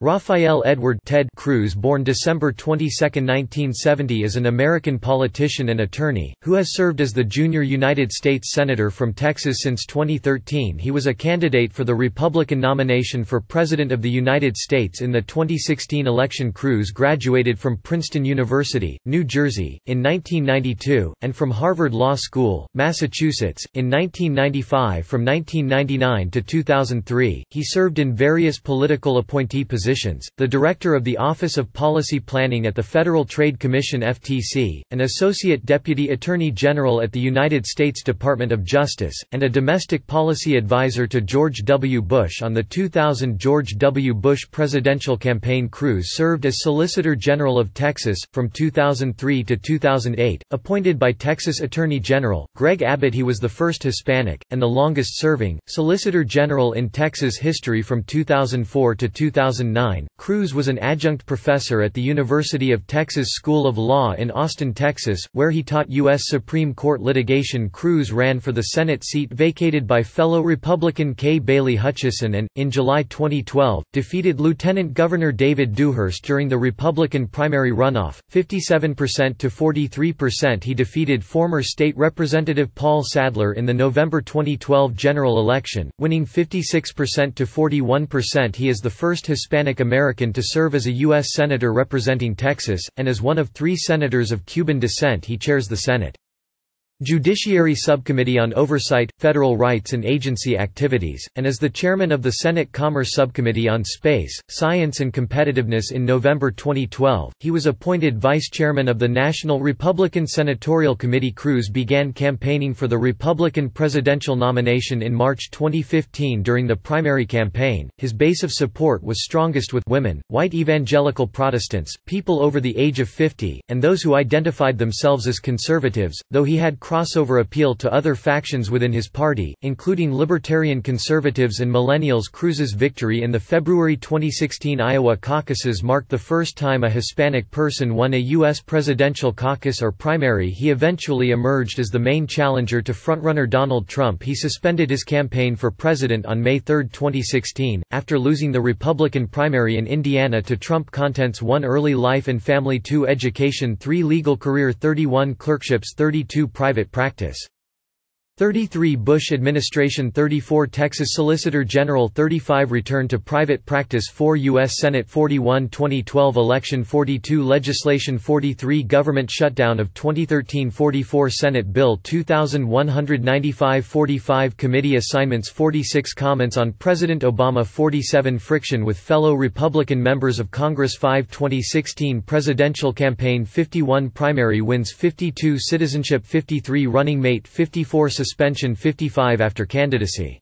Rafael Edward Ted Cruz born December 22, 1970 is an American politician and attorney, who has served as the junior United States Senator from Texas since 2013 He was a candidate for the Republican nomination for President of the United States in the 2016 election. Cruz graduated from Princeton University, New Jersey, in 1992, and from Harvard Law School, Massachusetts, in 1995 From 1999 to 2003, he served in various political appointee positions positions, the Director of the Office of Policy Planning at the Federal Trade Commission FTC, an Associate Deputy Attorney General at the United States Department of Justice, and a Domestic Policy Advisor to George W. Bush on the 2000 George W. Bush presidential campaign Cruz served as Solicitor General of Texas, from 2003 to 2008, appointed by Texas Attorney General, Greg Abbott he was the first Hispanic, and the longest-serving, Solicitor General in Texas history from 2004 to 2009 Cruz was an adjunct professor at the University of Texas School of Law in Austin, Texas, where he taught U.S. Supreme Court litigation. Cruz ran for the Senate seat vacated by fellow Republican Kay Bailey Hutchison and, in July 2012, defeated Lieutenant Governor David Dewhurst during the Republican primary runoff, 57% to 43% he defeated former state representative Paul Sadler in the November 2012 general election, winning 56% to 41% he is the first Hispanic Hispanic American to serve as a U.S. Senator representing Texas, and as one of three senators of Cuban descent he chairs the Senate. Judiciary Subcommittee on Oversight, Federal Rights and Agency Activities, and as the chairman of the Senate Commerce Subcommittee on Space, Science and Competitiveness in November 2012, he was appointed vice chairman of the National Republican Senatorial Committee Cruz began campaigning for the Republican presidential nomination in March 2015 during the primary campaign. His base of support was strongest with women, white evangelical Protestants, people over the age of 50, and those who identified themselves as conservatives, though he had crossover appeal to other factions within his party, including libertarian conservatives and millennials. Cruz's victory in the February 2016 Iowa caucuses marked the first time a Hispanic person won a U.S. presidential caucus or primary. He eventually emerged as the main challenger to frontrunner Donald Trump. He suspended his campaign for president on May 3, 2016, after losing the Republican primary in Indiana to Trump. Contents 1 Early life and family 2 Education 3 Legal career 31 Clerkships 32 Private private practice. 33 Bush administration 34 Texas Solicitor General 35 Return to private practice 4 U.S. Senate 41 2012 Election 42 Legislation 43 Government shutdown of 2013 44 Senate Bill 2195 45 Committee assignments 46 Comments on President Obama 47 Friction with fellow Republican members of Congress 5 2016 Presidential campaign 51 Primary wins 52 Citizenship 53 Running mate 54 suspension 55 after candidacy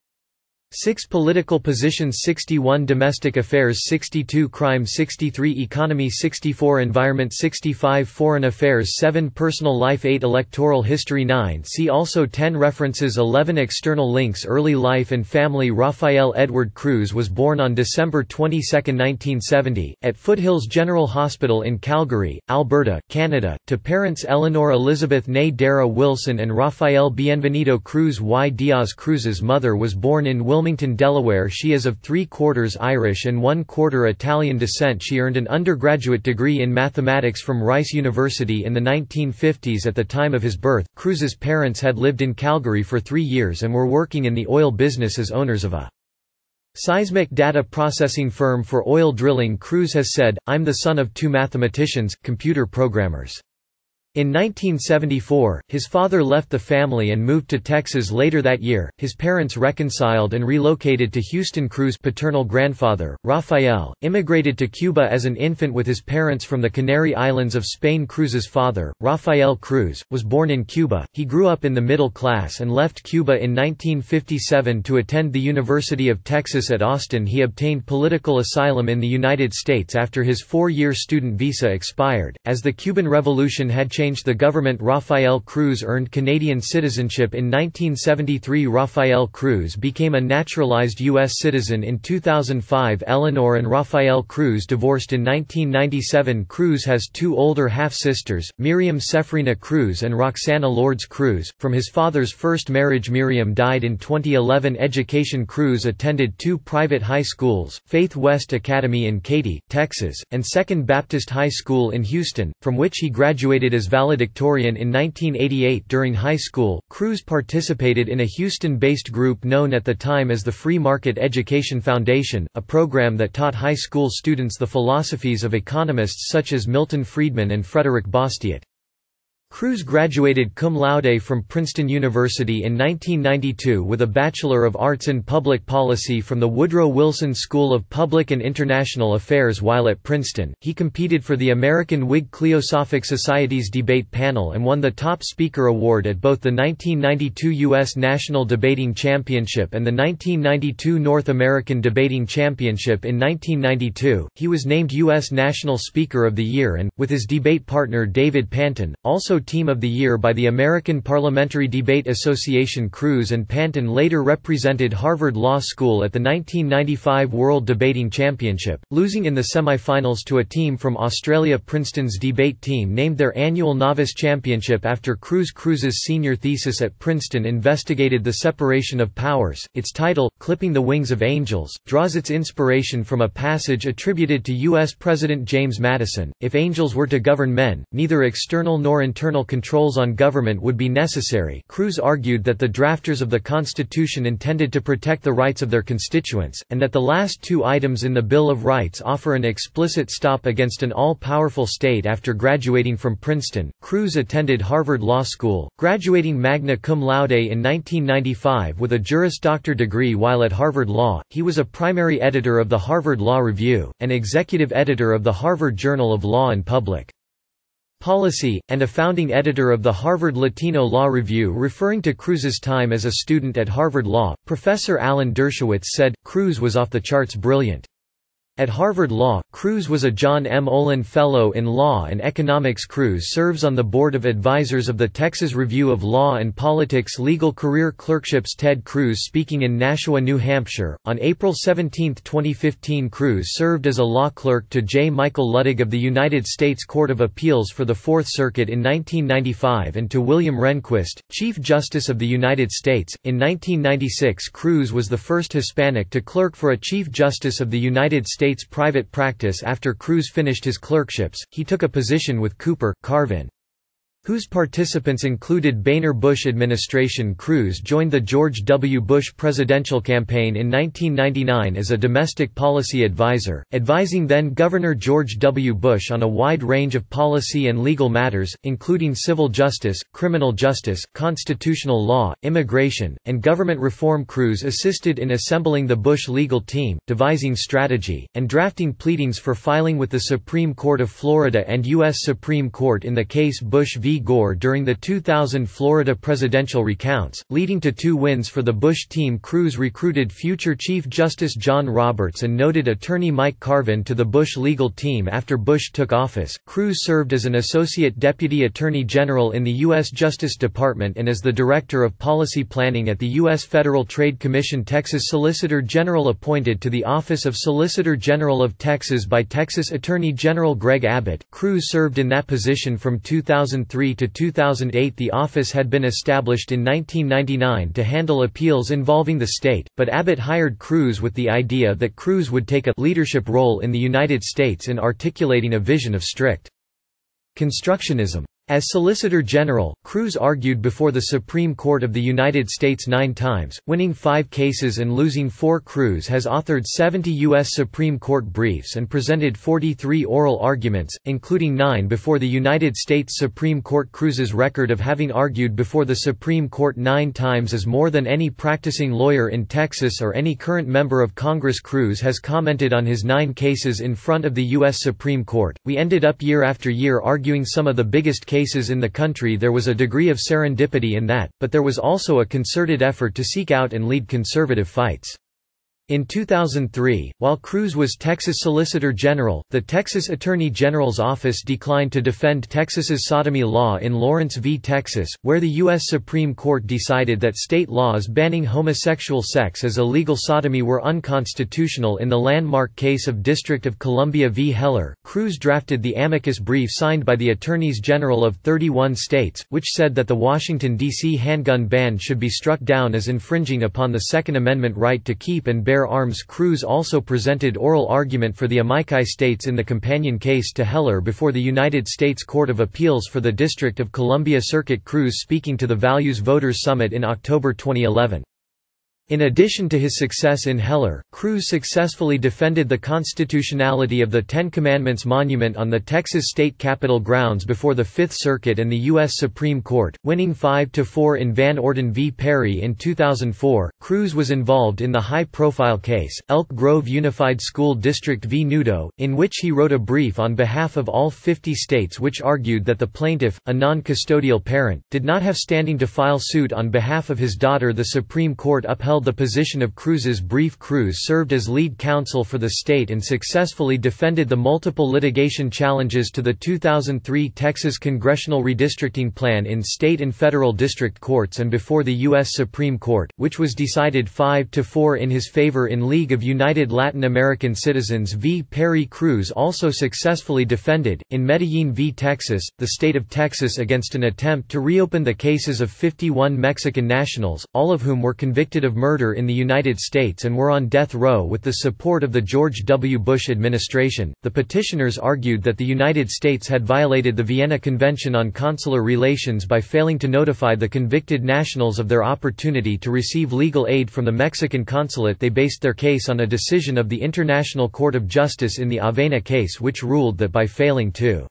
6 Political positions 61 Domestic affairs 62 Crime 63 Economy 64 Environment 65 Foreign affairs 7 Personal life 8 Electoral history 9 See also 10 References 11 External links Early life and family. Rafael Edward Cruz was born on December 22, 1970, at Foothills General Hospital in Calgary, Alberta, Canada, to parents Eleanor Elizabeth née Darragh Wilson and Rafael Bienvenido Cruz y Diaz Cruz's mother was born in Wilmington Wilmington, Delaware she is of three-quarters Irish and one-quarter Italian descent she earned an undergraduate degree in mathematics from Rice University in the 1950s at the time of his birth. Cruz's parents had lived in Calgary for three years and were working in the oil business as owners of a seismic data processing firm for oil drilling Cruz has said, I'm the son of two mathematicians, computer programmers. In 1974, his father left the family and moved to Texas later that year. His parents reconciled and relocated to Houston. Cruz's paternal grandfather, Rafael, immigrated to Cuba as an infant with his parents from the Canary Islands of Spain. Cruz's father, Rafael Cruz, was born in Cuba. He grew up in the middle class and left Cuba in 1957 to attend the University of Texas at Austin. He obtained political asylum in the United States after his four-year student visa expired. As the Cuban Revolution had changed changed the government Rafael Cruz earned Canadian citizenship in 1973 Rafael Cruz became a naturalized U.S. citizen in 2005 Eleanor and Rafael Cruz divorced in 1997 Cruz has two older half-sisters, Miriam Ceferina Cruz and Roxana Lourdes Cruz. From his father's first marriage Miriam died in 2011 Education Cruz attended two private high schools, Faith West Academy in Katy, Texas, and Second Baptist High School in Houston, from which he graduated as valedictorian in 1988 during high school. Cruz participated in a Houston-based group known at the time as the Free Market Education Foundation, a program that taught high school students the philosophies of economists such as Milton Friedman and Frédéric Bastiat. Cruz graduated cum laude from Princeton University in 1992 with a Bachelor of Arts in Public Policy from the Woodrow Wilson School of Public and International Affairs while at Princeton. He competed for the American Whig Cliosophic Society's debate panel and won the Top Speaker Award at both the 1992 U.S. National Debating Championship and the 1992 North American Debating Championship in 1992. He was named U.S. National Speaker of the Year and, with his debate partner David Panton, also Team of the Year by the American Parliamentary Debate Association Cruz and Panton later represented Harvard Law School at the 1995 World Debating Championship, losing in the semifinals to a team from Australia Princeton's debate team named their annual Novice Championship after Cruz Cruz's senior thesis at Princeton investigated the separation of powers. Its title, Clipping the Wings of Angels, draws its inspiration from a passage attributed to U.S. President James Madison, If angels were to govern men, neither external nor internal controls on government would be necessary Cruz argued that the drafters of the Constitution intended to protect the rights of their constituents, and that the last two items in the Bill of Rights offer an explicit stop against an all-powerful state after graduating from Princeton. Cruz attended Harvard Law School, graduating magna cum laude in 1995 with a Juris Doctor degree while at Harvard Law. He was a primary editor of the Harvard Law Review, and executive editor of the Harvard Journal of Law and Public Policy, and a founding editor of the Harvard Latino Law Review referring to Cruz's time as a student at Harvard Law, Professor Alan Dershowitz said, Cruz was off the charts brilliant. At Harvard Law, Cruz was a John M. Olin Fellow in Law and Economics. Cruz serves on the Board of Advisors of the Texas Review of Law and Politics Legal Career Clerkships. Ted Cruz speaking in Nashua, New Hampshire. On April 17, 2015, Cruz served as a law clerk to J. Michael Luttig of the United States Court of Appeals for the Fourth Circuit in 1995 and to William Rehnquist, Chief Justice of the United States. In 1996, Cruz was the first Hispanic to clerk for a Chief Justice of the United States States private practice after Cruz finished his clerkships, he took a position with Cooper, Carvin whose participants included Boehner Bush administration Cruz joined the George W. Bush presidential campaign in 1999 as a domestic policy advisor, advising then-Governor George W. Bush on a wide range of policy and legal matters, including civil justice, criminal justice, constitutional law, immigration, and government reform Cruz assisted in assembling the Bush legal team, devising strategy, and drafting pleadings for filing with the Supreme Court of Florida and U.S. Supreme Court in the case Bush v. Gore during the 2000 Florida presidential recounts, leading to two wins for the Bush team. Cruz recruited future Chief Justice John Roberts and noted attorney Mike Carvin to the Bush legal team after Bush took office. Cruz served as an Associate Deputy Attorney General in the U.S. Justice Department and as the Director of Policy Planning at the U.S. Federal Trade Commission. Texas Solicitor General appointed to the Office of Solicitor General of Texas by Texas Attorney General Greg Abbott. Cruz served in that position from 2003 to 2008 the office had been established in 1999 to handle appeals involving the state, but Abbott hired Cruz with the idea that Cruz would take a leadership role in the United States in articulating a vision of strict constructionism. As Solicitor General, Cruz argued before the Supreme Court of the United States nine times, winning five cases and losing four. Cruz has authored 70 U.S. Supreme Court briefs and presented 43 oral arguments, including nine before the United States Supreme Court. Cruz's record of having argued before the Supreme Court nine times is more than any practicing lawyer in Texas or any current member of Congress. Cruz has commented on his nine cases in front of the U.S. Supreme Court. We ended up year after year arguing some of the biggest cases in the country there was a degree of serendipity in that, but there was also a concerted effort to seek out and lead conservative fights. In 2003, while Cruz was Texas Solicitor General, the Texas Attorney General's office declined to defend Texas's sodomy law in Lawrence v. Texas, where the U.S. Supreme Court decided that state laws banning homosexual sex as illegal sodomy were unconstitutional in the landmark case of District of Columbia v. Heller. Cruz drafted the amicus brief signed by the Attorneys General of 31 states, which said that the Washington, D.C. handgun ban should be struck down as infringing upon the Second Amendment right to keep and bear arms Cruz also presented oral argument for the amici states in the companion case to Heller before the United States Court of Appeals for the District of Columbia Circuit Cruz speaking to the Values Voters Summit in October 2011. In addition to his success in Heller, Cruz successfully defended the constitutionality of the Ten Commandments monument on the Texas state capitol grounds before the Fifth Circuit and the U.S. Supreme Court, winning 5–4 in Van Orden v. Perry in 2004. Cruz was involved in the high-profile case, Elk Grove Unified School District v. Newdow, in which he wrote a brief on behalf of all 50 states which argued that the plaintiff, a non-custodial parent, did not have standing to file suit on behalf of his daughter the Supreme Court upheld the position of Cruz's brief Cruz served as lead counsel for the state and successfully defended the multiple litigation challenges to the 2003 Texas congressional redistricting plan in state and federal district courts and before the U.S. Supreme Court, which was decided 5–4 in his favor in League of United Latin American Citizens v. Perry Cruz also successfully defended, in Medellin v. Texas, the state of Texas against an attempt to reopen the cases of 51 Mexican nationals, all of whom were convicted of murder in the United States and were on death row with the support of the George W. Bush administration. The petitioners argued that the United States had violated the Vienna Convention on Consular Relations by failing to notify the convicted nationals of their opportunity to receive legal aid from the Mexican consulate. They based their case on a decision of the International Court of Justice in the Avena case, which ruled that by failing to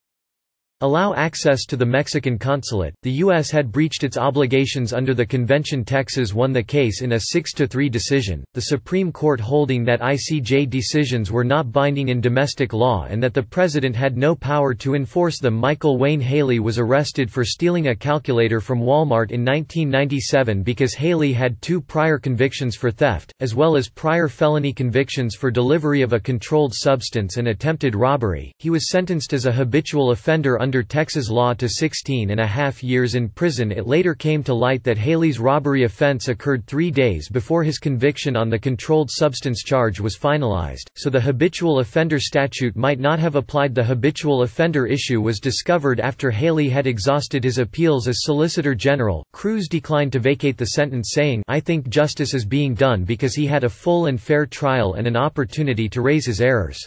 allow access to the Mexican consulate, the U.S. had breached its obligations under the convention Texas won the case in a 6–3 decision, the Supreme Court holding that ICJ decisions were not binding in domestic law and that the President had no power to enforce them Michael Wayne Haley was arrested for stealing a calculator from Walmart in 1997 because Haley had two prior convictions for theft, as well as prior felony convictions for delivery of a controlled substance and attempted robbery. He was sentenced as a habitual offender under under Texas law to 16 and a half years in prison it later came to light that Haley's robbery offense occurred three days before his conviction on the controlled substance charge was finalized, so the habitual offender statute might not have applied the habitual offender issue was discovered after Haley had exhausted his appeals as Solicitor General. Cruz declined to vacate the sentence saying I think justice is being done because he had a full and fair trial and an opportunity to raise his errors.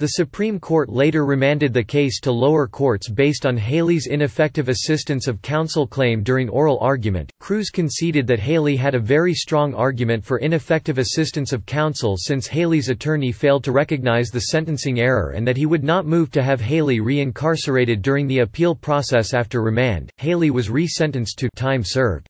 The Supreme Court later remanded the case to lower courts based on Haley's ineffective assistance of counsel claim during oral argument. Cruz conceded that Haley had a very strong argument for ineffective assistance of counsel since Haley's attorney failed to recognize the sentencing error and that he would not move to have Haley re-incarcerated during the appeal process after remand. Haley was re-sentenced to time served.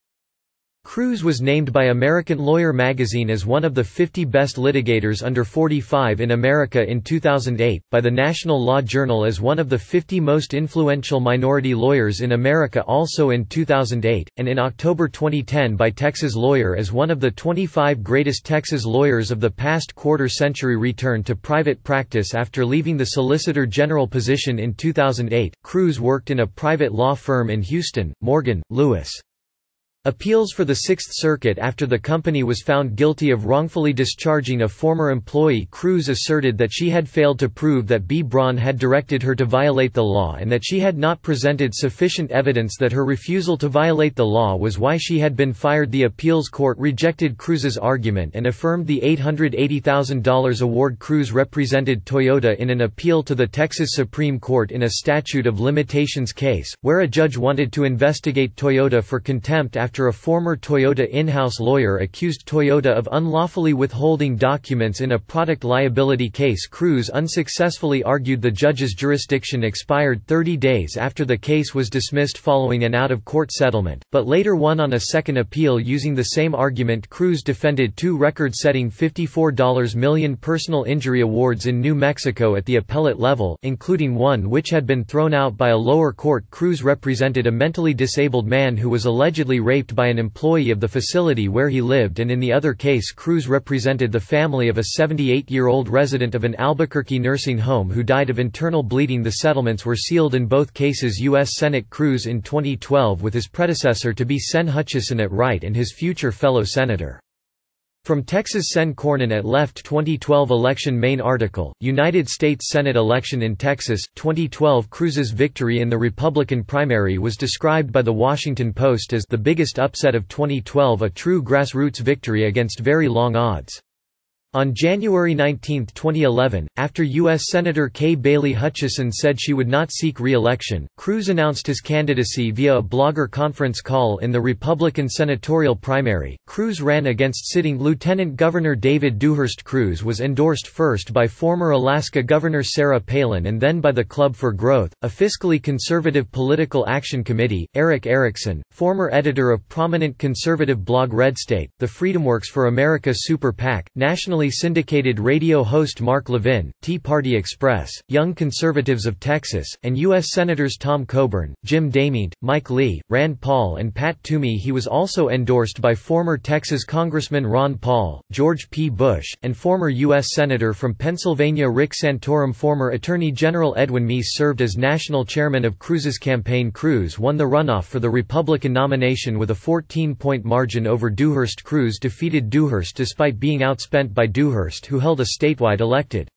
Cruz was named by American Lawyer magazine as one of the 50 best litigators under 45 in America in 2008, by the National Law Journal as one of the 50 most influential minority lawyers in America also in 2008, and in October 2010 by Texas Lawyer as one of the 25 greatest Texas lawyers of the past quarter century returned to private practice after leaving the Solicitor General position in 2008. Cruz worked in a private law firm in Houston, Morgan, Lewis. Appeals for the Sixth Circuit after the company was found guilty of wrongfully discharging a former employee Cruz asserted that she had failed to prove that B. Braun had directed her to violate the law and that she had not presented sufficient evidence that her refusal to violate the law was why she had been fired The appeals court rejected Cruz's argument and affirmed the $880,000 award Cruz represented Toyota in an appeal to the Texas Supreme Court in a statute of limitations case, where a judge wanted to investigate Toyota for contempt after after a former Toyota in-house lawyer accused Toyota of unlawfully withholding documents in a product liability case. Cruz unsuccessfully argued the judge's jurisdiction expired 30 days after the case was dismissed following an out-of-court settlement, but later won on a second appeal using the same argument. Cruz defended two record-setting $54 million personal injury awards in New Mexico at the appellate level, including one which had been thrown out by a lower court. Cruz represented a mentally disabled man who was allegedly raped raped by an employee of the facility where he lived and in the other case Cruz represented the family of a 78-year-old resident of an Albuquerque nursing home who died of internal bleeding The settlements were sealed in both cases U.S. Senate Cruz in 2012 with his predecessor to be Sen Hutchison at right and his future fellow senator. From Texas Sen Cornyn at Left 2012 election main article, United States Senate election in Texas, 2012 Cruz's victory in the Republican primary was described by The Washington Post as the biggest upset of 2012 a true grassroots victory against very long odds. On January 19, 2011, after U.S. Senator Kay Bailey Hutchison said she would not seek re-election, Cruz announced his candidacy via a blogger conference call in the Republican senatorial primary. Cruz ran against sitting Lieutenant Governor David Dewhurst. Cruz was endorsed first by former Alaska Governor Sarah Palin and then by the Club for Growth, a fiscally conservative political action committee. Erick Erickson, former editor of prominent conservative blog Red State, the FreedomWorks for America Super PAC, national nationally syndicated radio host Mark Levin, Tea Party Express, Young Conservatives of Texas, and U.S. Senators Tom Coburn, Jim DeMint, Mike Lee, Rand Paul and Pat Toomey He was also endorsed by former Texas Congressman Ron Paul, George P. Bush, and former U.S. Senator from Pennsylvania Rick Santorum Former Attorney General Edwin Meese served as national chairman of Cruz's campaign Cruz won the runoff for the Republican nomination with a 14-point margin over Dewhurst Cruz defeated Dewhurst despite being outspent by Dewhurst who held a statewide elected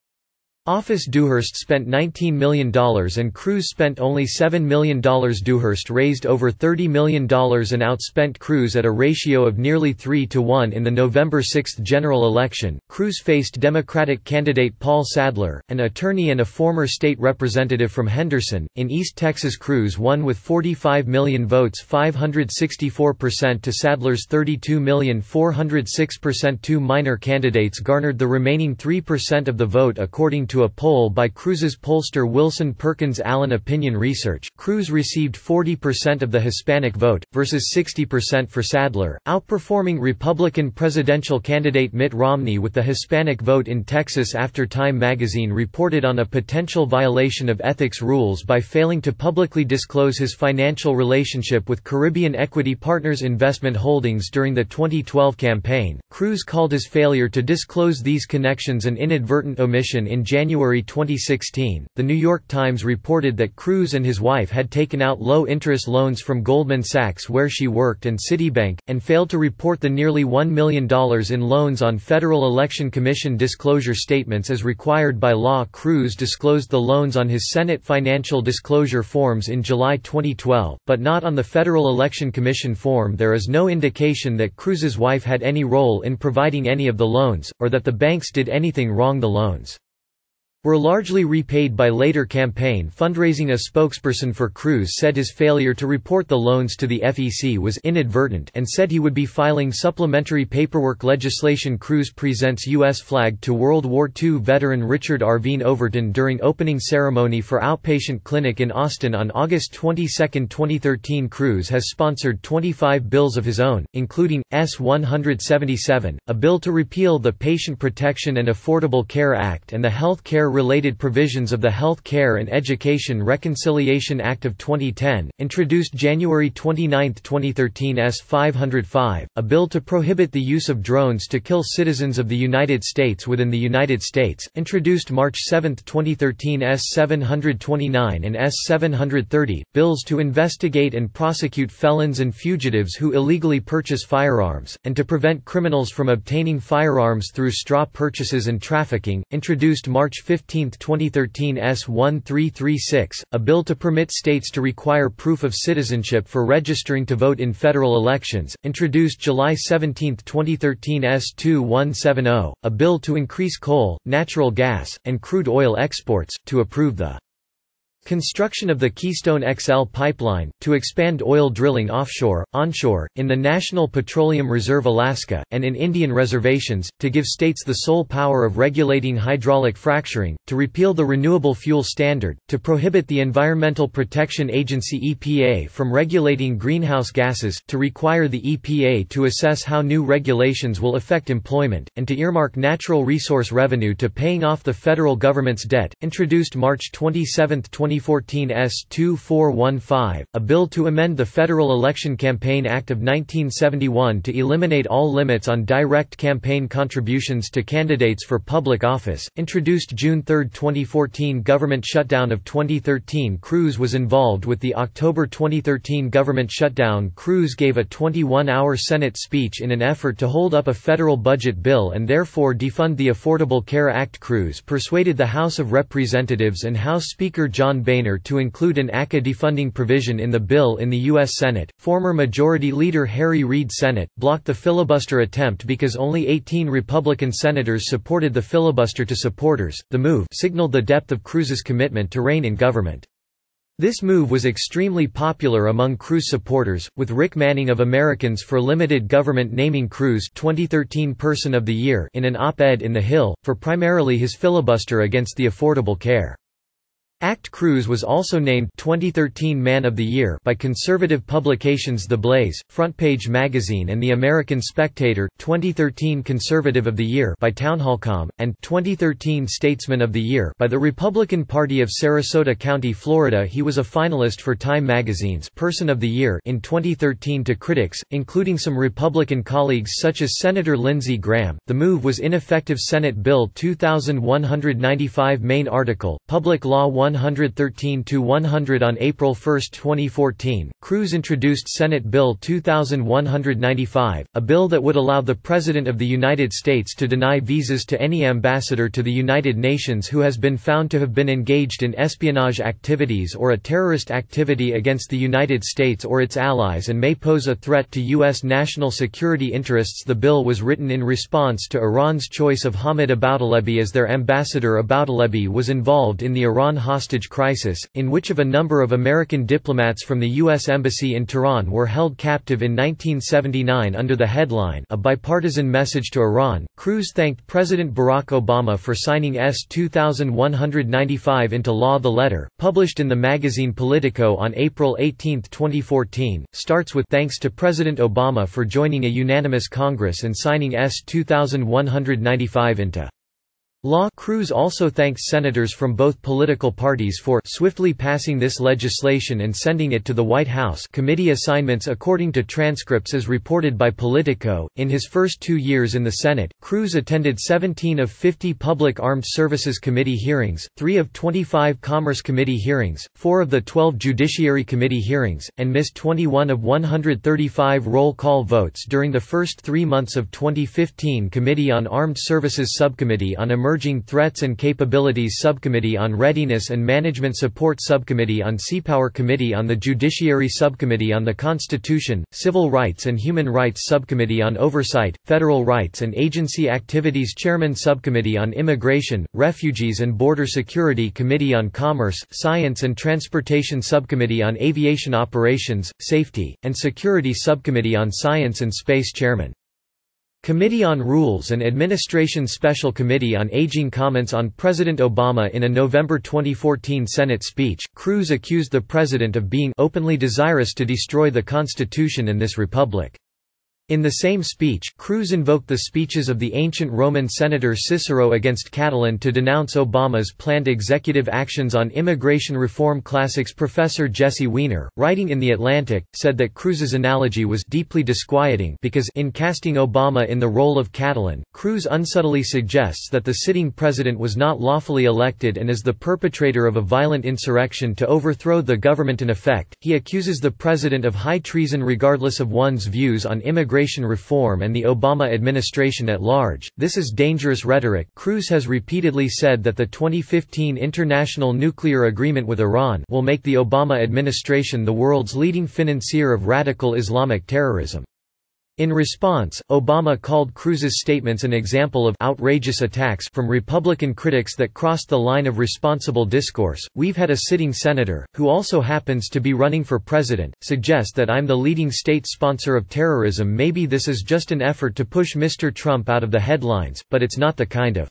Office Dewhurst spent $19 million and Cruz spent only $7 million. Dewhurst raised over $30 million and outspent Cruz at a ratio of nearly 3 to 1 in the November 6 general election. Cruz faced Democratic candidate Paul Sadler, an attorney and a former state representative from Henderson. In East Texas, Cruz won with 45 million votes 564% to Sadler's 32,406%. Two minor candidates garnered the remaining 3% of the vote according to to a poll by Cruz's pollster Wilson Perkins Allen Opinion Research, Cruz received 40% of the Hispanic vote, versus 60% for Sadler, outperforming Republican presidential candidate Mitt Romney with the Hispanic vote in Texas after Time magazine reported on a potential violation of ethics rules by failing to publicly disclose his financial relationship with Caribbean Equity Partners Investment Holdings during the 2012 campaign. Cruz called his failure to disclose these connections an inadvertent omission in January January 2016, The New York Times reported that Cruz and his wife had taken out low-interest loans from Goldman Sachs where she worked and Citibank, and failed to report the nearly $1 million in loans on Federal Election Commission disclosure statements as required by law. Cruz disclosed the loans on his Senate financial disclosure forms in July 2012, but not on the Federal Election Commission form. There is no indication that Cruz's wife had any role in providing any of the loans, or that the banks did anything wrong the loans were largely repaid by later campaign fundraising a spokesperson for Cruz said his failure to report the loans to the FEC was inadvertent and said he would be filing supplementary paperwork legislation Cruz presents U.S. flag to World War II veteran Richard Arvin Overton during opening ceremony for outpatient clinic in Austin on August 22, 2013 Cruz has sponsored 25 bills of his own, including, S-177, a bill to repeal the Patient Protection and Affordable Care Act and the Health Care related provisions of the Health Care and Education Reconciliation Act of 2010, introduced January 29, 2013 S-505, a bill to prohibit the use of drones to kill citizens of the United States within the United States, introduced March 7, 2013 S-729 and S-730, bills to investigate and prosecute felons and fugitives who illegally purchase firearms, and to prevent criminals from obtaining firearms through straw purchases and trafficking, introduced March 15, 15, 2013 S1336, a bill to permit states to require proof of citizenship for registering to vote in federal elections, introduced July 17, 2013 S2170, a bill to increase coal, natural gas, and crude oil exports, to approve the Construction of the Keystone XL pipeline, to expand oil drilling offshore, onshore, in the National Petroleum Reserve Alaska, and in Indian reservations, to give states the sole power of regulating hydraulic fracturing, to repeal the Renewable Fuel Standard, to prohibit the Environmental Protection Agency EPA from regulating greenhouse gases, to require the EPA to assess how new regulations will affect employment, and to earmark natural resource revenue to paying off the federal government's debt, introduced March 27, 20 2014 S2415, a bill to amend the Federal Election Campaign Act of 1971 to eliminate all limits on direct campaign contributions to candidates for public office, introduced June 3, 2014 government shutdown of 2013 Cruz was involved with the October 2013 government shutdown. Cruz gave a 21-hour Senate speech in an effort to hold up a federal budget bill and therefore defund the Affordable Care Act. Cruz persuaded the House of Representatives and House Speaker John Boehner to include an ACA defunding provision in the bill in the U.S. Senate. Former Majority Leader Harry Reid Senate blocked the filibuster attempt because only 18 Republican senators supported the filibuster to supporters. The move signaled the depth of Cruz's commitment to rein in government. This move was extremely popular among Cruz supporters, with Rick Manning of Americans for Limited Government naming Cruz 2013 Person of the Year in an op-ed in The Hill, for primarily his filibuster against the Affordable Care Act Cruz was also named 2013 Man of the Year by conservative publications The Blaze, Front Page Magazine and The American Spectator, 2013 Conservative of the Year by Townhallcom, and 2013 Statesman of the Year by the Republican Party of Sarasota County, Florida. He was a finalist for Time magazine's Person of the Year in 2013 to critics, including some Republican colleagues such as Senator Lindsey Graham. The move was ineffective Senate Bill 2195 main article, Public Law 1 113-100 on April 1, 2014, Cruz introduced Senate Bill 2195, a bill that would allow the President of the United States to deny visas to any ambassador to the United Nations who has been found to have been engaged in espionage activities or a terrorist activity against the United States or its allies and may pose a threat to U.S. national security interests. The bill was written in response to Iran's choice of Hamid Aboutalebi as their ambassador. Aboutalebi was involved in the Iran hostage hostage crisis, in which of a number of American diplomats from the U.S. Embassy in Tehran were held captive in 1979 under the headline A Bipartisan Message to Iran. Cruz thanked President Barack Obama for signing S. 2195 into law. The letter, published in the magazine Politico on April 18, 2014, starts with thanks to President Obama for joining a unanimous Congress and signing S. 2195 into Law Cruz also thanks senators from both political parties for swiftly passing this legislation and sending it to the White House committee assignments according to transcripts as reported by Politico. In his first two years in the Senate, Cruz attended 17 of 50 Public Armed Services Committee hearings, 3 of 25 Commerce Committee hearings, 4 of the 12 Judiciary Committee hearings, and missed 21 of 135 roll call votes during the first three months of 2015 Committee on Armed Services Subcommittee on Emergency Emerging Threats and Capabilities Subcommittee on Readiness and Management Support Subcommittee on Seapower Committee on the Judiciary Subcommittee on the Constitution, Civil Rights and Human Rights Subcommittee on Oversight, Federal Rights and Agency Activities Chairman Subcommittee on Immigration, Refugees and Border Security Committee on Commerce, Science and Transportation Subcommittee on Aviation Operations, Safety, and Security Subcommittee on Science and Space Chairman Committee on Rules and Administration Special Committee on Aging Comments on President Obama In a November 2014 Senate speech, Cruz accused the president of being openly desirous to destroy the Constitution and this republic. In the same speech, Cruz invoked the speeches of the ancient Roman senator Cicero against Catiline to denounce Obama's planned executive actions on immigration reform. Classics professor Jesse Weiner, writing in The Atlantic, said that Cruz's analogy was deeply disquieting because in casting Obama in the role of Catiline, Cruz unsubtly suggests that the sitting president was not lawfully elected and is the perpetrator of a violent insurrection to overthrow the government in effect. He accuses the president of high treason regardless of one's views on immigration immigration reform and the Obama administration at large. This is dangerous rhetoric. Cruz has repeatedly said that the 2015 international nuclear agreement with Iran will make the Obama administration the world's leading financier of radical Islamic terrorism. In response, Obama called Cruz's statements an example of outrageous attacks from Republican critics that crossed the line of responsible discourse. We've had a sitting senator, who also happens to be running for president, suggest that I'm the leading state sponsor of terrorism. Maybe this is just an effort to push Mr. Trump out of the headlines, but it's not the kind of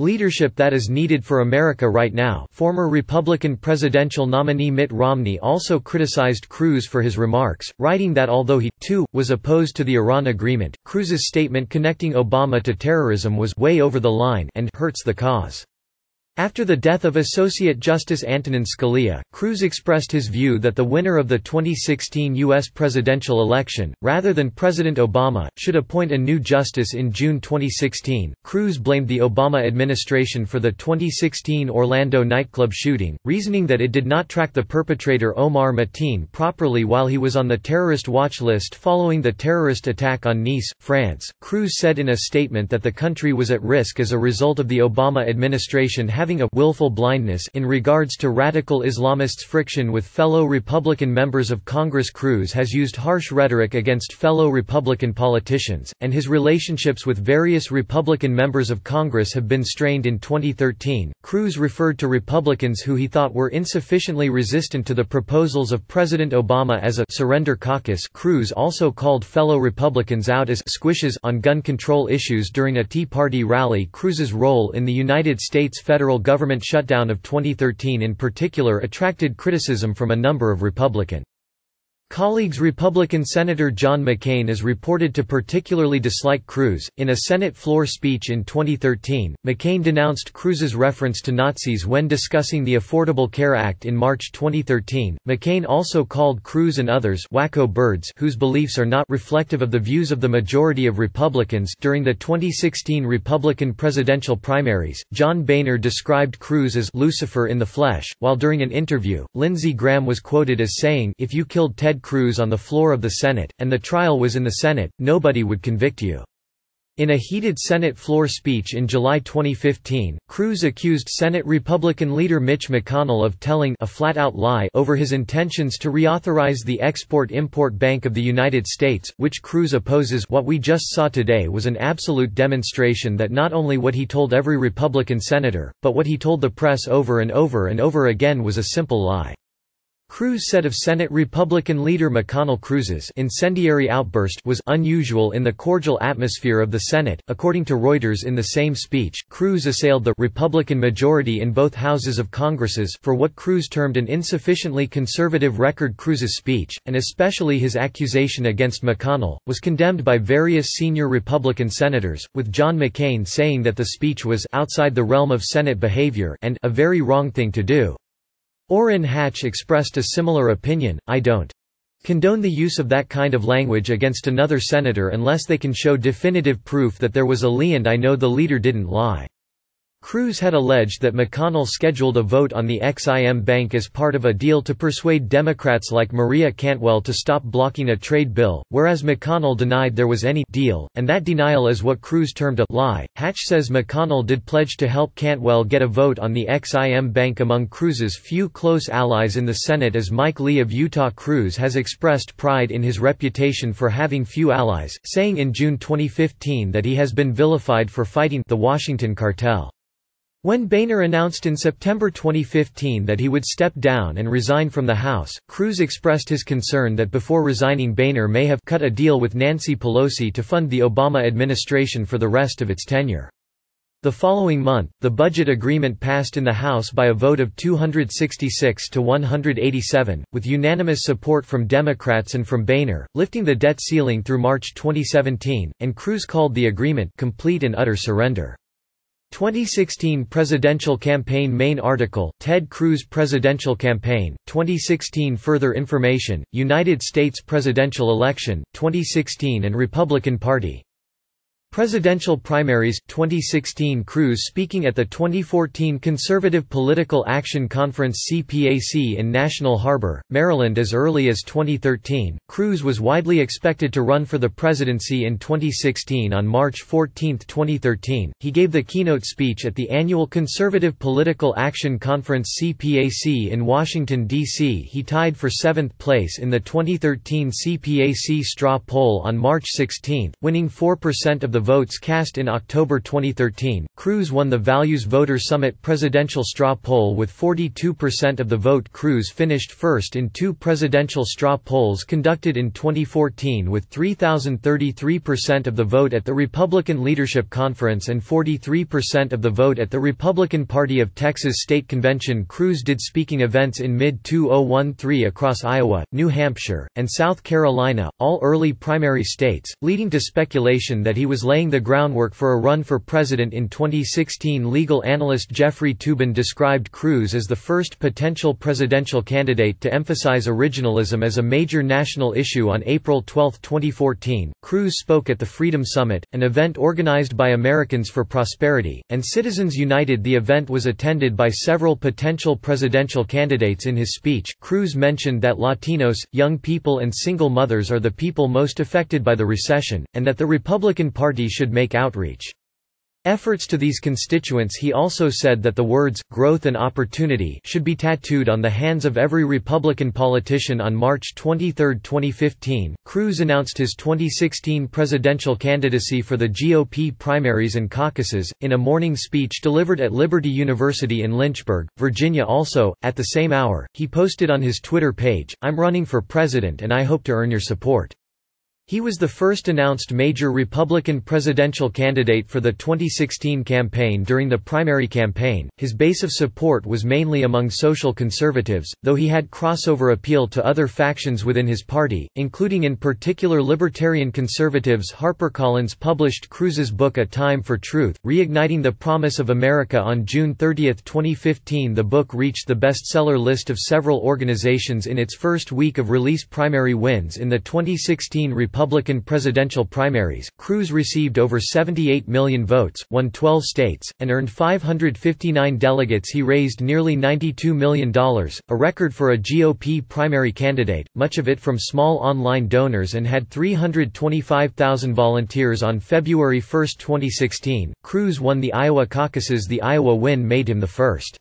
Leadership that is needed for America right now former Republican presidential nominee Mitt Romney also criticized Cruz for his remarks, writing that although he, too, was opposed to the Iran agreement, Cruz's statement connecting Obama to terrorism was way over the line and hurts the cause. After the death of Associate Justice Antonin Scalia, Cruz expressed his view that the winner of the 2016 U.S. presidential election, rather than President Obama, should appoint a new justice in June 2016. Cruz blamed the Obama administration for the 2016 Orlando nightclub shooting, reasoning that it did not track the perpetrator Omar Mateen properly while he was on the terrorist watch list following the terrorist attack on Nice, France. Cruz said in a statement that the country was at risk as a result of the Obama administration having having a willful blindness in regards to radical Islamists' friction with fellow Republican members of Congress Cruz has used harsh rhetoric against fellow Republican politicians, and his relationships with various Republican members of Congress have been strained in 2013. Cruz referred to Republicans who he thought were insufficiently resistant to the proposals of President Obama as a surrender caucus. Cruz also called fellow Republicans out as squishes on gun control issues during a Tea Party rally. Cruz's role in the United States federal government shutdown of 2013 in particular attracted criticism from a number of Republican Colleagues Republican Senator John McCain is reported to particularly dislike Cruz. In a Senate floor speech in 2013, McCain denounced Cruz's reference to Nazis when discussing the Affordable Care Act in March 2013. McCain also called Cruz and others wacko birds whose beliefs are not reflective of the views of the majority of Republicans. During the 2016 Republican presidential primaries, John Boehner described Cruz as Lucifer in the flesh, while during an interview, Lindsey Graham was quoted as saying, If you killed Ted Cruz on the floor of the Senate, and the trial was in the Senate, nobody would convict you. In a heated Senate floor speech in July 2015, Cruz accused Senate Republican leader Mitch McConnell of telling a flat-out lie over his intentions to reauthorize the Export-Import Bank of the United States, which Cruz opposes what we just saw today was an absolute demonstration that not only what he told every Republican senator, but what he told the press over and over and over again was a simple lie. Cruz said of Senate Republican leader McConnell Cruz's incendiary outburst was unusual in the cordial atmosphere of the Senate. According to Reuters in the same speech, Cruz assailed the Republican majority in both houses of Congresses for what Cruz termed an insufficiently conservative record. Cruz's speech, and especially his accusation against McConnell, was condemned by various senior Republican senators, with John McCain saying that the speech was outside the realm of Senate behavior and a very wrong thing to do. Orrin Hatch expressed a similar opinion, I don't condone the use of that kind of language against another senator unless they can show definitive proof that there was a lie and I know the leader didn't lie. Cruz had alleged that McConnell scheduled a vote on the Ex-Im Bank as part of a deal to persuade Democrats like Maria Cantwell to stop blocking a trade bill, whereas McConnell denied there was any deal, and that denial is what Cruz termed a lie. Hatch says McConnell did pledge to help Cantwell get a vote on the Ex-Im Bank among Cruz's few close allies in the Senate as Mike Lee of Utah Cruz has expressed pride in his reputation for having few allies, saying in June 2015 that he has been vilified for fighting the Washington cartel. When Boehner announced in September 2015 that he would step down and resign from the House, Cruz expressed his concern that before resigning Boehner may have cut a deal with Nancy Pelosi to fund the Obama administration for the rest of its tenure. The following month, the budget agreement passed in the House by a vote of 266 to 187, with unanimous support from Democrats and from Boehner, lifting the debt ceiling through March 2017, and Cruz called the agreement complete and utter surrender. 2016 Presidential Campaign Main article, Ted Cruz Presidential Campaign, 2016 Further information, United States presidential election, 2016 and Republican Party Presidential primaries 2016 Cruz speaking at the 2014 Conservative Political Action Conference CPAC in National Harbor, Maryland as early as 2013. Cruz was widely expected to run for the presidency in 2016 on March 14, 2013. He gave the keynote speech at the annual Conservative Political Action Conference CPAC in Washington D.C. He tied for 7th place in the 2013 CPAC straw poll on March 16, winning 4% of the the votes cast in October 2013, Cruz won the Values Voter Summit presidential straw poll with 42% of the vote. Cruz finished first in two presidential straw polls conducted in 2014 with 3,033% of the vote at the Republican Leadership Conference and 43% of the vote at the Republican Party of Texas State Convention. Cruz did speaking events in mid-2013 across Iowa, New Hampshire, and South Carolina, all early primary states, leading to speculation that he was laying the groundwork for a run for president in 2016 legal analyst Jeffrey Toobin described Cruz as the first potential presidential candidate to emphasize originalism as a major national issue on April 12, 2014. Cruz spoke at the Freedom Summit, an event organized by Americans for Prosperity, and Citizens United. The event was attended by several potential presidential candidates in his speech. Cruz mentioned that Latinos, young people, and single mothers are the people most affected by the recession, and that the Republican Party should make outreach efforts to these constituents he also said that the words, growth and opportunity should be tattooed on the hands of every Republican politician on March 23, 2015. Cruz announced his 2016 presidential candidacy for the GOP primaries and caucuses, in a morning speech delivered at Liberty University in Lynchburg, Virginia also, at the same hour, he posted on his Twitter page, I'm running for president and I hope to earn your support. He was the first announced major Republican presidential candidate for the 2016 campaign during the primary campaign. His base of support was mainly among social conservatives, though he had crossover appeal to other factions within his party, including in particular libertarian conservatives. HarperCollins published Cruz's book A Time for Truth, Reigniting the Promise of America on June 30, 2015. The book reached the bestseller list of several organizations in its first week of release. Primary wins in the 2016 Republican Republican presidential primaries, Cruz received over 78 million votes, won 12 states, and earned 559 delegates. He raised nearly $92 million, a record for a GOP primary candidate, much of it from small online donors and had 325,000 volunteers on February 1, 2016. Cruz won the Iowa caucuses. The Iowa win made him the first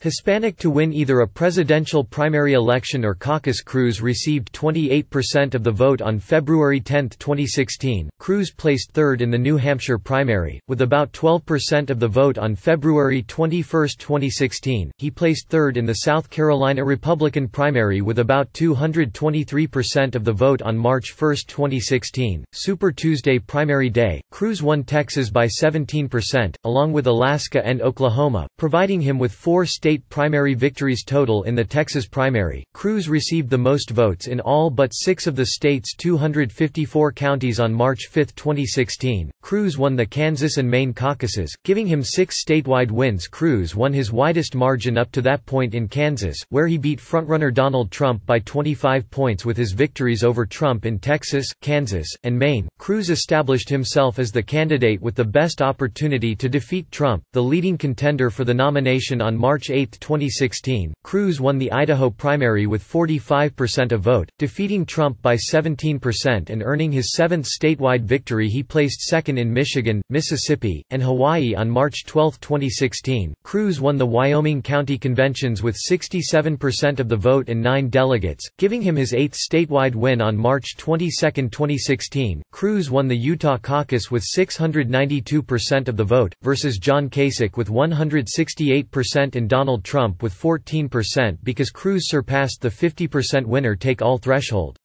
Hispanic to win either a presidential primary election or caucus Cruz received 28% of the vote on February 10, 2016. Cruz placed third in the New Hampshire primary, with about 12% of the vote on February 21, 2016. He placed third in the South Carolina Republican primary with about 223% of the vote on March 1, 2016. Super Tuesday primary day, Cruz won Texas by 17%, along with Alaska and Oklahoma, providing him with four state state primary victories total in the Texas primary. Cruz received the most votes in all but six of the state's 254 counties on March 5, 2016. Cruz won the Kansas and Maine caucuses, giving him six statewide wins. Cruz won his widest margin up to that point in Kansas, where he beat frontrunner Donald Trump by 25 points with his victories over Trump in Texas, Kansas, and Maine. Cruz established himself as the candidate with the best opportunity to defeat Trump, the leading contender for the nomination on March 8, 2016, Cruz won the Idaho primary with 45% of vote, defeating Trump by 17% and earning his seventh statewide victory he placed second in Michigan, Mississippi, and Hawaii on March 12, 2016. Cruz won the Wyoming County Conventions with 67% of the vote and nine delegates, giving him his eighth statewide win on March 22, 2016. Cruz won the Utah caucus with 692% of the vote, versus John Kasich with 168% and Donald Donald Trump with 14% because Cruz surpassed the 50% winner-take-all threshold.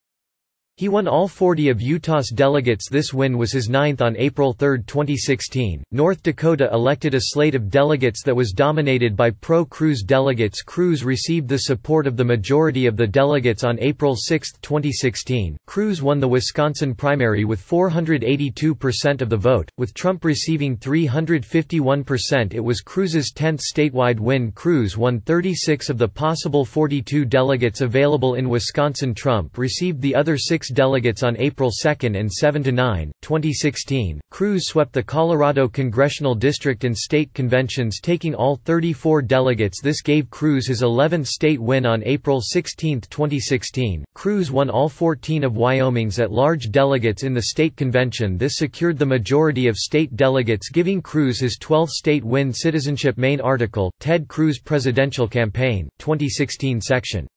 He won all 40 of Utah's delegates. This win was his ninth on April 3, 2016. North Dakota elected a slate of delegates that was dominated by pro Cruz delegates. Cruz received the support of the majority of the delegates on April 6, 2016. Cruz won the Wisconsin primary with 482% of the vote, with Trump receiving 351%. It was Cruz's 10th statewide win. Cruz won 36 of the possible 42 delegates available in Wisconsin. Trump received the other six six delegates on April 2 and 7–9, 2016. Cruz swept the Colorado congressional district and state conventions taking all 34 delegates this gave Cruz his 11th state win on April 16, 2016. Cruz won all 14 of Wyoming's at-large delegates in the state convention this secured the majority of state delegates giving Cruz his 12th state win Citizenship main article, Ted Cruz Presidential Campaign, 2016 section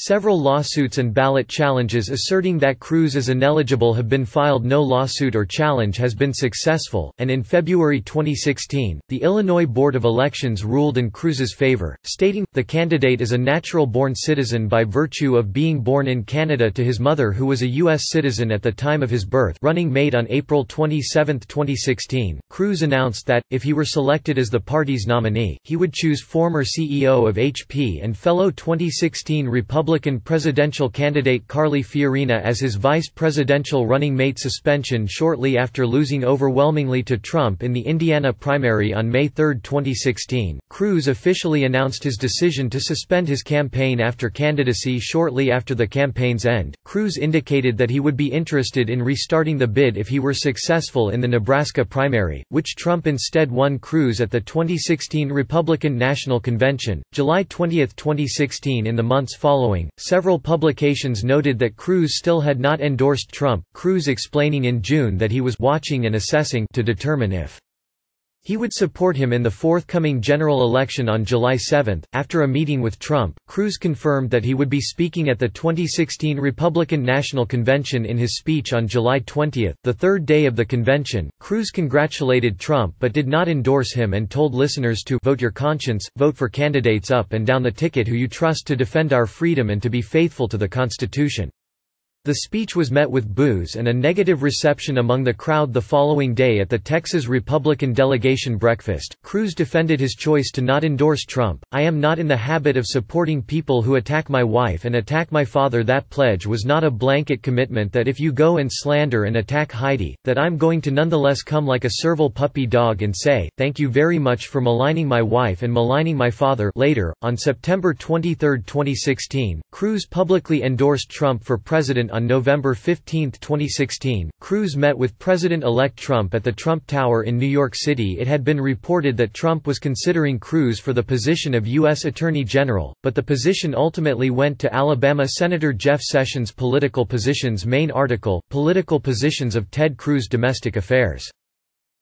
Several lawsuits and ballot challenges asserting that Cruz is ineligible have been filed no lawsuit or challenge has been successful, and in February 2016, the Illinois Board of Elections ruled in Cruz's favor, stating, the candidate is a natural-born citizen by virtue of being born in Canada to his mother who was a U.S. citizen at the time of his birth running mate on April 27, 2016, Cruz announced that, if he were selected as the party's nominee, he would choose former CEO of HP and fellow 2016 Republican Republican presidential candidate Carly Fiorina as his vice presidential running mate suspension shortly after losing overwhelmingly to Trump in the Indiana primary on May 3, 2016. Cruz officially announced his decision to suspend his campaign after candidacy shortly after the campaign's end. Cruz indicated that he would be interested in restarting the bid if he were successful in the Nebraska primary, which Trump instead won Cruz at the 2016 Republican National Convention. July 20, 2016 In the months following, several publications noted that Cruz still had not endorsed Trump, Cruz explaining in June that he was watching and assessing to determine if he would support him in the forthcoming general election on July 7. After a meeting with Trump, Cruz confirmed that he would be speaking at the 2016 Republican National Convention in his speech on July 20. The third day of the convention, Cruz congratulated Trump but did not endorse him and told listeners to vote your conscience, vote for candidates up and down the ticket who you trust to defend our freedom and to be faithful to the Constitution. The speech was met with boos and a negative reception among the crowd the following day at the Texas Republican delegation breakfast. Cruz defended his choice to not endorse Trump. I am not in the habit of supporting people who attack my wife and attack my father. That pledge was not a blanket commitment that if you go and slander and attack Heidi, that I'm going to nonetheless come like a servile puppy dog and say, thank you very much for maligning my wife and maligning my father. Later, on September 23, 2016, Cruz publicly endorsed Trump for president on November 15, 2016, Cruz met with President-elect Trump at the Trump Tower in New York City It had been reported that Trump was considering Cruz for the position of U.S. Attorney General, but the position ultimately went to Alabama Senator Jeff Sessions Political Positions main article, Political Positions of Ted Cruz Domestic Affairs.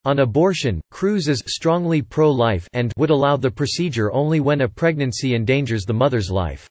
On abortion, Cruz is strongly pro-life and would allow the procedure only when a pregnancy endangers the mother's life.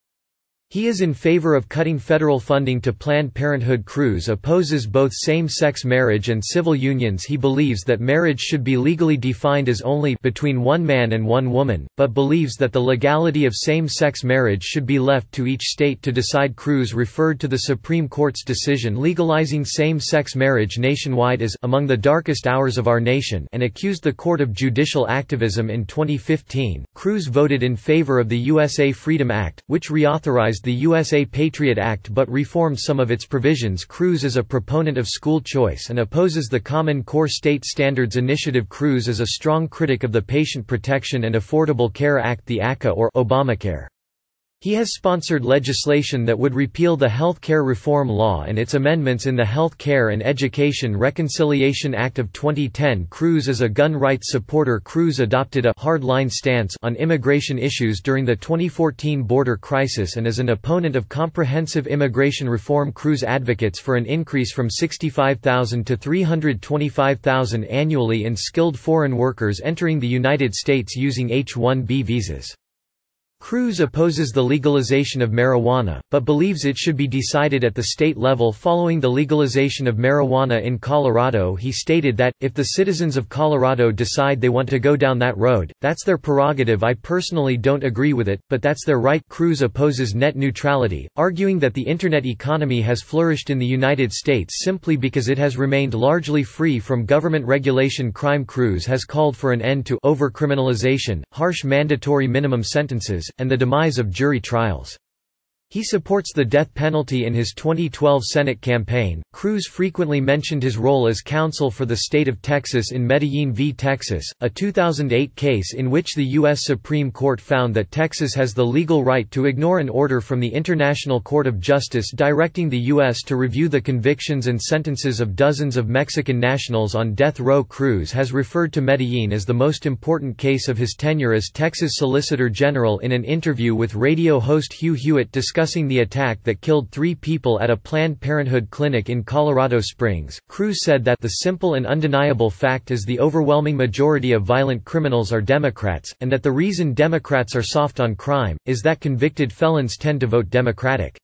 He is in favor of cutting federal funding to Planned Parenthood. Cruz opposes both same-sex marriage and civil unions. He believes that marriage should be legally defined as only between one man and one woman, but believes that the legality of same-sex marriage should be left to each state to decide. Cruz referred to the Supreme Court's decision legalizing same-sex marriage nationwide as among the darkest hours of our nation and accused the court of judicial activism in 2015. Cruz voted in favor of the USA Freedom Act, which reauthorized the USA Patriot Act but reformed some of its provisions Cruz is a proponent of school choice and opposes the Common Core State Standards Initiative Cruz is a strong critic of the Patient Protection and Affordable Care Act the ACA or Obamacare. He has sponsored legislation that would repeal the Health Care Reform Law and its amendments in the Health Care and Education Reconciliation Act of 2010 Cruz is a gun rights supporter. Cruz adopted a hard-line stance on immigration issues during the 2014 border crisis and is an opponent of comprehensive immigration reform. Cruz advocates for an increase from 65,000 to 325,000 annually in skilled foreign workers entering the United States using H-1B visas. Cruz opposes the legalization of marijuana, but believes it should be decided at the state level following the legalization of marijuana in Colorado. He stated that, if the citizens of Colorado decide they want to go down that road, that's their prerogative. I personally don't agree with it, but that's their right. Cruz opposes net neutrality, arguing that the Internet economy has flourished in the United States simply because it has remained largely free from government regulation. Crime Cruz has called for an end to overcriminalization, harsh mandatory minimum sentences, and the demise of jury trials. He supports the death penalty in his 2012 Senate campaign. Cruz frequently mentioned his role as counsel for the state of Texas in Medellin v. Texas, a 2008 case in which the U.S. Supreme Court found that Texas has the legal right to ignore an order from the International Court of Justice directing the U.S. to review the convictions and sentences of dozens of Mexican nationals on death row. Cruz has referred to Medellin as the most important case of his tenure as Texas Solicitor General in an interview with radio host Hugh Hewitt discussing the attack that killed three people at a Planned Parenthood clinic in Colorado Springs, Cruz said that the simple and undeniable fact is the overwhelming majority of violent criminals are Democrats, and that the reason Democrats are soft on crime, is that convicted felons tend to vote Democratic.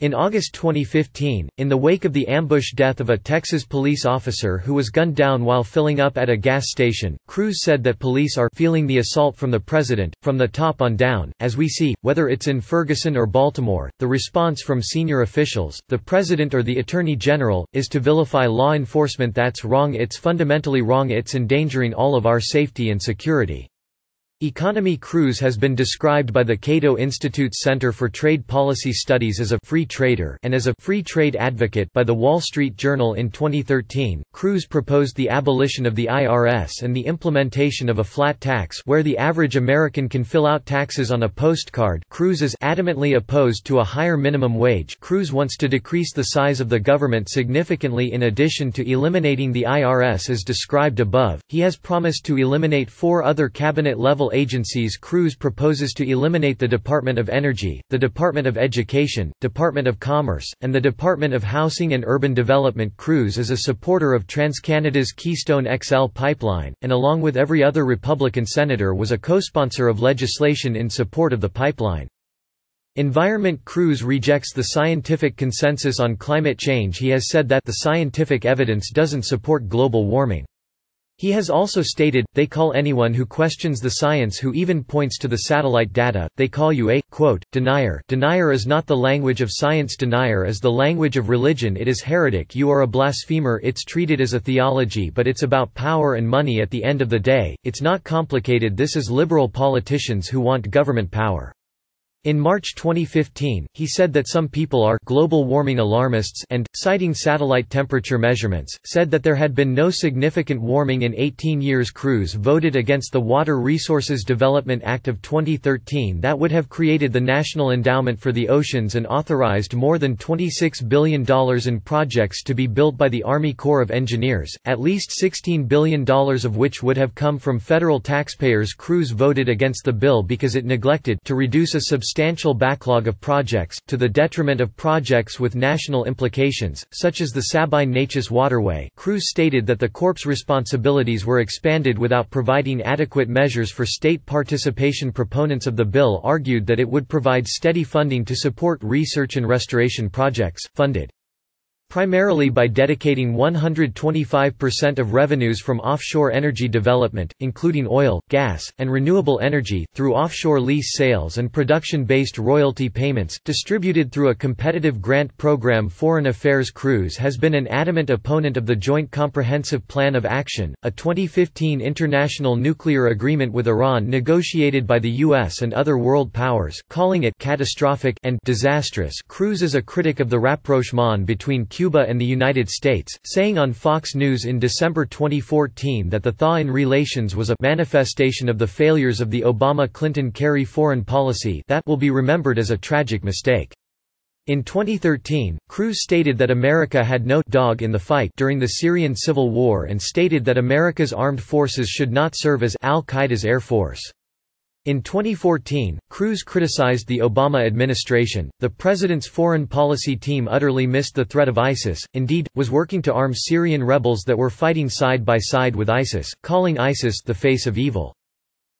In August 2015, in the wake of the ambush death of a Texas police officer who was gunned down while filling up at a gas station, Cruz said that police are feeling the assault from the president, from the top on down, as we see, whether it's in Ferguson or Baltimore. The response from senior officials, the president or the attorney general, is to vilify law enforcement that's wrong it's fundamentally wrong it's endangering all of our safety and security. Economy Cruz has been described by the Cato Institute's Center for Trade Policy Studies as a free trader and as a free trade advocate by the Wall Street Journal in 2013. Cruz proposed the abolition of the IRS and the implementation of a flat tax where the average American can fill out taxes on a postcard. Cruz is adamantly opposed to a higher minimum wage. Cruz wants to decrease the size of the government significantly in addition to eliminating the IRS as described above. He has promised to eliminate four other cabinet level agencies Cruz proposes to eliminate the Department of Energy, the Department of Education, Department of Commerce, and the Department of Housing and Urban Development Cruz is a supporter of TransCanada's Keystone XL pipeline, and along with every other Republican senator was a co-sponsor of legislation in support of the pipeline. Environment Cruz rejects the scientific consensus on climate change he has said that the scientific evidence doesn't support global warming. He has also stated, they call anyone who questions the science who even points to the satellite data, they call you a, quote, denier. Denier is not the language of science denier is the language of religion. It is heretic you are a blasphemer it's treated as a theology but it's about power and money at the end of the day, it's not complicated this is liberal politicians who want government power. In March 2015, he said that some people are global warming alarmists and, citing satellite temperature measurements, said that there had been no significant warming in 18 years. Cruz voted against the Water Resources Development Act of 2013 that would have created the National Endowment for the Oceans and authorized more than $26 billion in projects to be built by the Army Corps of Engineers, at least $16 billion of which would have come from federal taxpayers. Cruz voted against the bill because it neglected to reduce a substantial substantial backlog of projects, to the detriment of projects with national implications, such as the Sabine Neches waterway. Cruz stated that the Corps' responsibilities were expanded without providing adequate measures for state participation. Proponents of the bill argued that it would provide steady funding to support research and restoration projects, funded primarily by dedicating 125% of revenues from offshore energy development, including oil, gas, and renewable energy, through offshore lease sales and production-based royalty payments, distributed through a competitive grant program Foreign Affairs Cruz has been an adamant opponent of the Joint Comprehensive Plan of Action, a 2015 international nuclear agreement with Iran negotiated by the U.S. and other world powers, calling it catastrophic and disastrous Cruz is a critic of the rapprochement between Cuba and the United States, saying on Fox News in December 2014 that the thaw in relations was a manifestation of the failures of the Obama-Clinton-Kerry foreign policy that will be remembered as a tragic mistake. In 2013, Cruz stated that America had no dog in the fight during the Syrian civil war and stated that America's armed forces should not serve as al-Qaeda's air force. In 2014, Cruz criticized the Obama administration. The president's foreign policy team utterly missed the threat of ISIS, indeed, was working to arm Syrian rebels that were fighting side by side with ISIS, calling ISIS the face of evil.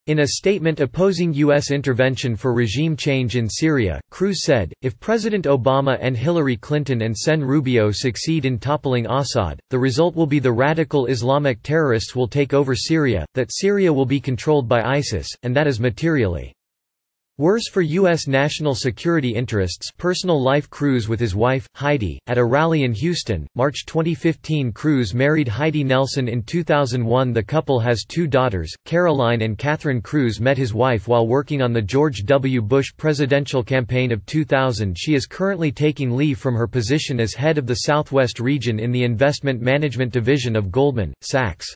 In a statement opposing U.S. intervention for regime change in Syria, Cruz said, if President Obama and Hillary Clinton and Sen Rubio succeed in toppling Assad, the result will be the radical Islamic terrorists will take over Syria, that Syria will be controlled by ISIS, and that is materially Worse for U.S. national security interests personal life Cruz with his wife, Heidi, at a rally in Houston, March 2015 Cruz married Heidi Nelson in 2001 The couple has two daughters, Caroline and Catherine Cruz met his wife while working on the George W. Bush presidential campaign of 2000 She is currently taking leave from her position as head of the Southwest region in the Investment Management Division of Goldman, Sachs.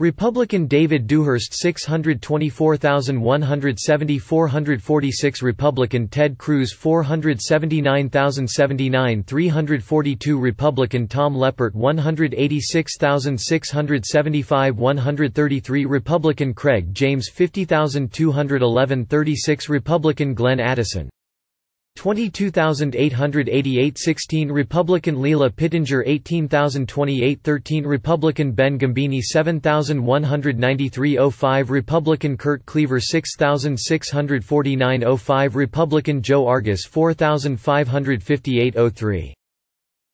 Republican David Dewhurst 624,170 446 Republican Ted Cruz 479,079 342 Republican Tom Leppert 186,675 133 Republican Craig James 50,211 36 Republican Glenn Addison 22888 16 Republican Lela Pittenger 18028 13 Republican Ben Gambini 7193 05 Republican Curt Cleaver 6649 05 Republican Joe Agris 4558 03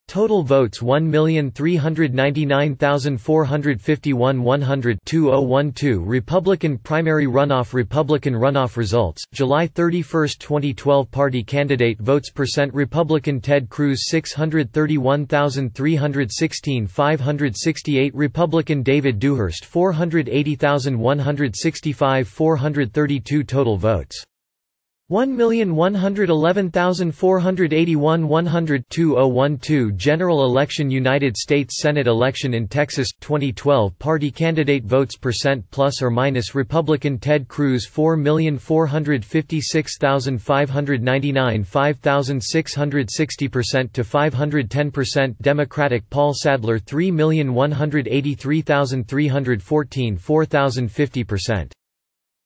Total votes 1,399,451 100 2012 Republican primary runoff Republican runoff results, July 31, 2012 Party candidate votes percent Republican Ted Cruz 631,316 568 Republican David Dewhurst 480,165 432 Total votes 1,111,481 100 2012 General Election United States Senate election in Texas 2012 Party candidate votes percent plus or minus Republican Ted Cruz 4,456,599 5,660% to 510% Democratic Paul Sadler 3,183,314 4,050%